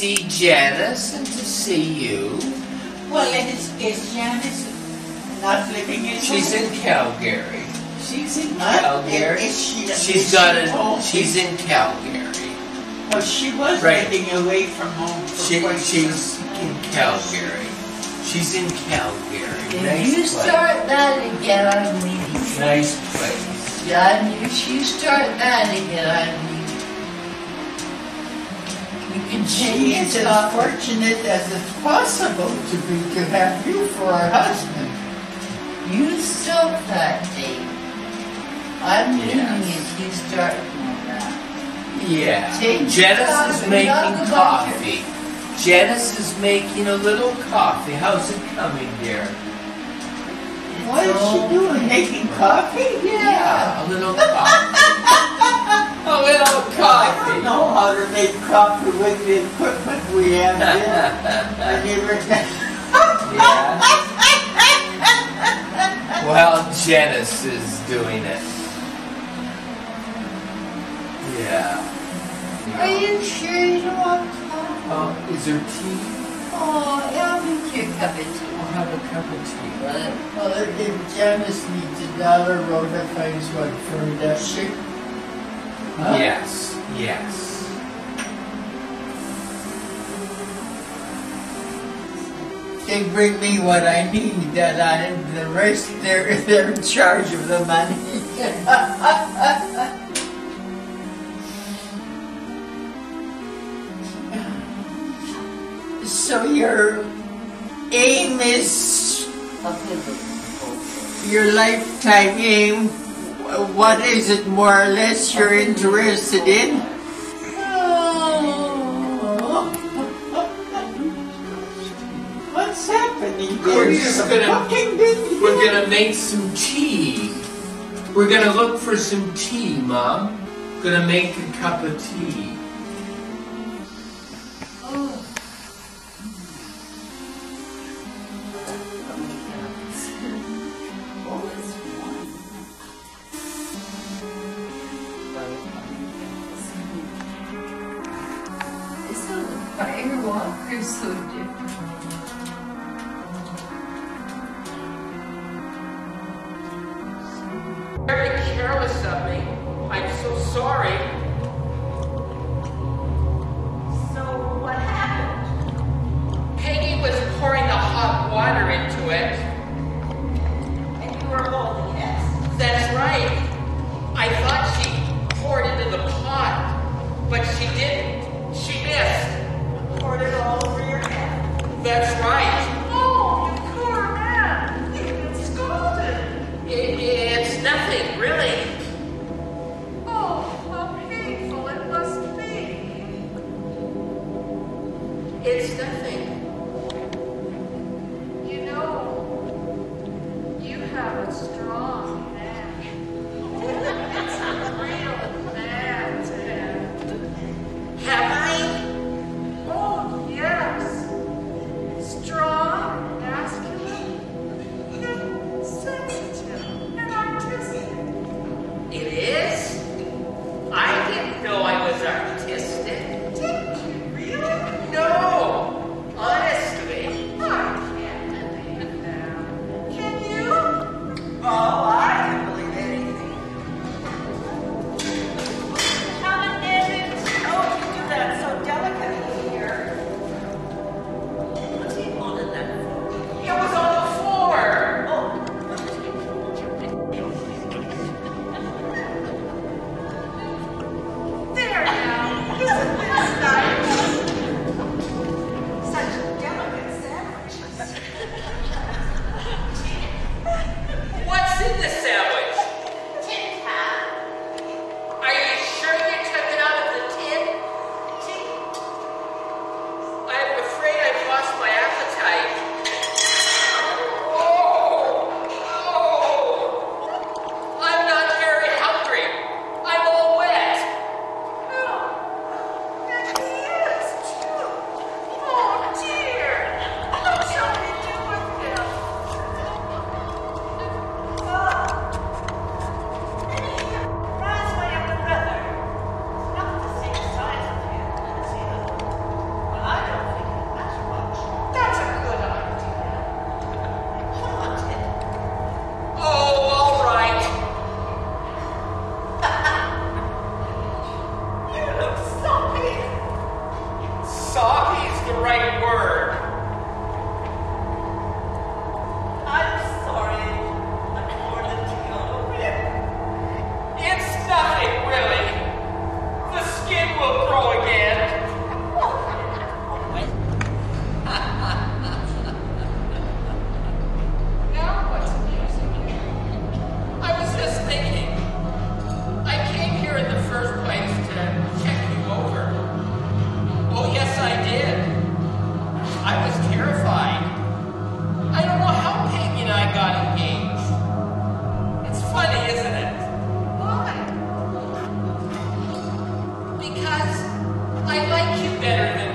see Janice and to see you. Well, is, is Janice not living in She's in Calgary. She's in Calgary. Is she, She's got she a. home? She's in Calgary. Well, she was Right. living away from home She, she's in. Calgary. She's in Calgary. If nice you place. start that again, I'm leaving. Nice place. Yeah, if you start that again, I'm leaving. You can She change is as fortunate as it's possible to be to have you for her husband. You stop that, Dave. I'm Yes. if you start doing. Yeah. Take Janice is making your- coffee. Janice is making a little coffee. How's it coming, dear? What is she doing? Making coffee? Yeah, a little coffee. a little coffee. Know how to make coffee with the equipment we have here. I never. Yeah. Well, Janice is doing it. Yeah. Are you sure you don't want coffee? Oh, is there tea? Oh, yeah, I'll make you a cup of tea. I'll have a cup of tea. But Well, if Janice needs a dollar, Rhoda finds one for her, does she? Huh? Yes, yes. They bring me what I need, and I, the rest, they're, they're in charge of the money. so your aim is, I'll give it your lifetime aim, what is it more or less you're interested in? What's happening? We're just gonna- We're gonna make some tea. We're gonna look for some tea, Mom. Gonna make a cup of tea. Very careless of me. I'm so sorry. The right word. because I like you better than